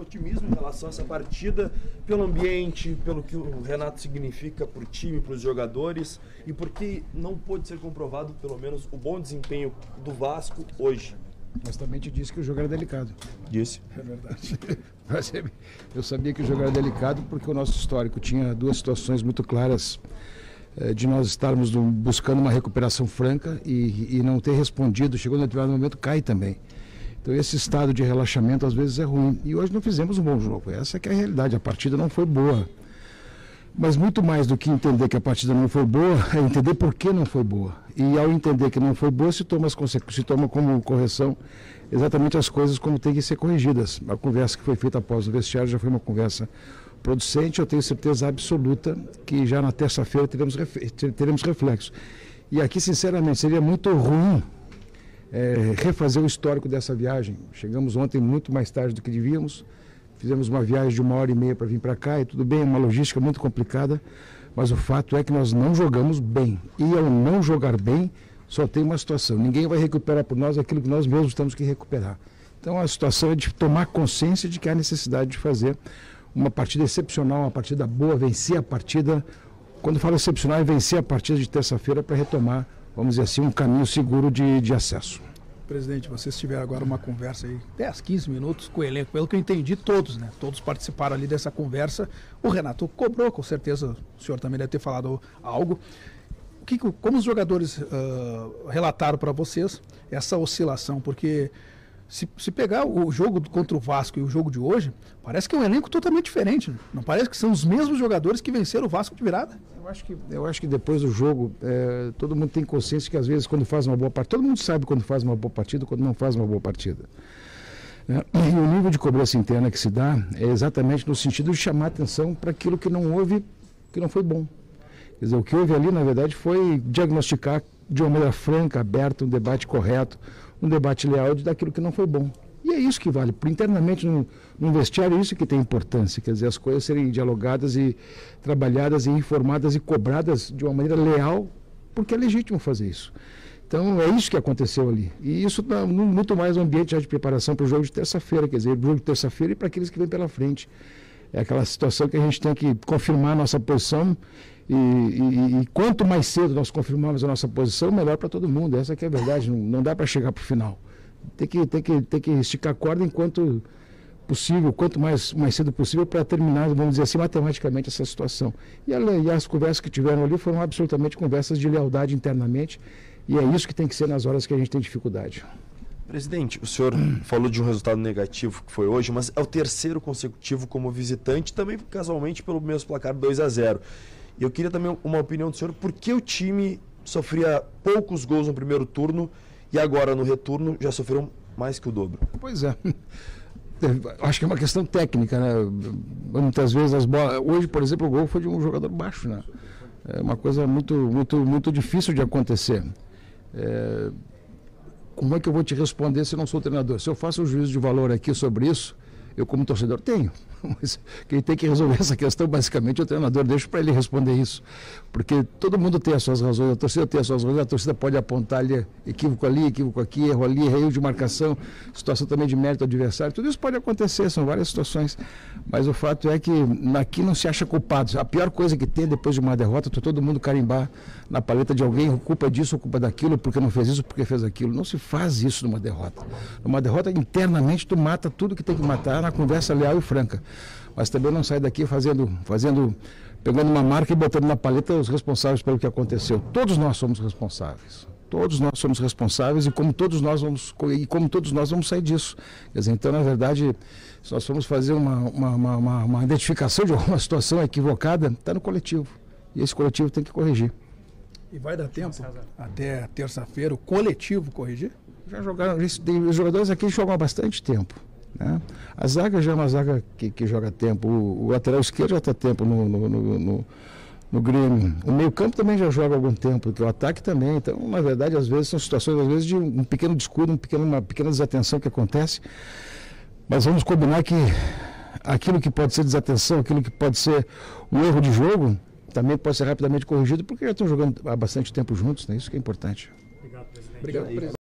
otimismo em relação a essa partida, pelo ambiente, pelo que o Renato significa para o time, para os jogadores e porque não pôde ser comprovado, pelo menos, o bom desempenho do Vasco hoje. Mas também te disse que o jogo era delicado. Disse. É verdade. Eu sabia que o jogo era delicado porque o nosso histórico tinha duas situações muito claras eh, de nós estarmos buscando uma recuperação franca e, e não ter respondido. Chegou no determinado momento, cai também. Então esse estado de relaxamento às vezes é ruim. E hoje não fizemos um bom jogo. Essa é a realidade. A partida não foi boa. Mas muito mais do que entender que a partida não foi boa, é entender por que não foi boa. E ao entender que não foi boa, se toma, as se toma como correção exatamente as coisas como tem que ser corrigidas. A conversa que foi feita após o vestiário já foi uma conversa producente. Eu tenho certeza absoluta que já na terça-feira teremos, teremos reflexo. E aqui, sinceramente, seria muito ruim é, refazer o histórico dessa viagem. Chegamos ontem muito mais tarde do que devíamos. Fizemos uma viagem de uma hora e meia para vir para cá e tudo bem, é uma logística muito complicada, mas o fato é que nós não jogamos bem. E ao não jogar bem, só tem uma situação: ninguém vai recuperar por nós aquilo que nós mesmos temos que recuperar. Então a situação é de tomar consciência de que há necessidade de fazer uma partida excepcional, uma partida boa, vencer a partida. Quando falo excepcional, é vencer a partida de terça-feira para retomar, vamos dizer assim, um caminho seguro de, de acesso. Presidente, vocês tiveram agora uma conversa aí, 10, 15 minutos com o elenco, pelo que eu entendi, todos, né? Todos participaram ali dessa conversa. O Renato cobrou, com certeza o senhor também deve ter falado algo. O que, como os jogadores uh, relataram para vocês essa oscilação? Porque se, se pegar o jogo contra o Vasco e o jogo de hoje, parece que é um elenco totalmente diferente. Né? Não parece que são os mesmos jogadores que venceram o Vasco de virada. Eu acho que, eu acho que depois do jogo, é, todo mundo tem consciência que às vezes quando faz uma boa partida, todo mundo sabe quando faz uma boa partida quando não faz uma boa partida. É, e o nível de cobrança interna que se dá é exatamente no sentido de chamar atenção para aquilo que não houve, que não foi bom. Quer dizer, o que houve ali, na verdade, foi diagnosticar de uma maneira franca, aberta, um debate correto, um debate leal de daquilo que não foi bom. E é isso que vale. Internamente no, no vestiário, é isso que tem importância. Quer dizer, as coisas serem dialogadas e trabalhadas e informadas e cobradas de uma maneira leal, porque é legítimo fazer isso. Então é isso que aconteceu ali. E isso dá muito mais um ambiente de preparação para o jogo de terça-feira, quer dizer, o jogo de terça-feira e para aqueles que vêm pela frente. É aquela situação que a gente tem que confirmar a nossa posição e, e, e, quanto mais cedo nós confirmarmos a nossa posição, melhor para todo mundo. Essa é a verdade. Não, não dá para chegar para o final. Tem que, tem, que, tem que esticar a corda enquanto possível, quanto mais, mais cedo possível, para terminar, vamos dizer assim, matematicamente essa situação. E, a, e as conversas que tiveram ali foram absolutamente conversas de lealdade internamente. E é isso que tem que ser nas horas que a gente tem dificuldade. Presidente, o senhor falou de um resultado negativo que foi hoje, mas é o terceiro consecutivo como visitante, também casualmente pelo mesmo placar 2 a 0 e eu queria também uma opinião do senhor, por que o time sofria poucos gols no primeiro turno e agora no retorno já sofreram mais que o dobro? Pois é. Acho que é uma questão técnica, né? Muitas vezes as bolas. Hoje, por exemplo, o gol foi de um jogador baixo, né? É uma coisa muito, muito, muito difícil de acontecer. É... Como é que eu vou te responder se não sou treinador? Se eu faço um juízo de valor aqui sobre isso, eu, como torcedor, tenho. Quem tem que resolver essa questão, basicamente, é o treinador. Deixa para ele responder isso. Porque todo mundo tem as suas razões, a torcida tem as suas razões, a torcida pode apontar ali equívoco ali, equívoco aqui, erro ali, erro de marcação, situação também de mérito adversário. Tudo isso pode acontecer, são várias situações. Mas o fato é que aqui não se acha culpado. A pior coisa que tem depois de uma derrota é todo mundo carimbar na paleta de alguém, culpa disso, culpa daquilo, porque não fez isso, porque fez aquilo. Não se faz isso numa derrota. Numa derrota, internamente, tu mata tudo que tem que matar na conversa leal e franca. Mas também não sai daqui fazendo, fazendo, pegando uma marca e botando na paleta os responsáveis pelo que aconteceu. Todos nós somos responsáveis. Todos nós somos responsáveis e como todos nós vamos e como todos nós vamos sair disso. Quer dizer, então, na verdade, se nós formos fazer uma, uma, uma, uma identificação de alguma situação equivocada, está no coletivo. E esse coletivo tem que corrigir. E vai dar tempo até terça-feira o coletivo corrigir? Já jogaram, os jogadores aqui jogam há bastante tempo. Né? A zaga já é uma zaga que, que joga tempo. O, o, lateral esquerdo já está tempo no, no, no, no, no Grêmio. O meio-campo também já joga há algum tempo, o ataque também. Então, na verdade, às vezes são situações às vezes, de um pequeno descuido, um pequeno, uma pequena desatenção que acontece. Mas vamos combinar que aquilo que pode ser desatenção, aquilo que pode ser um erro de jogo, também pode ser rapidamente corrigido, porque já estão jogando há bastante tempo juntos, né? isso que é importante. Obrigado, presidente. Obrigado, presidente.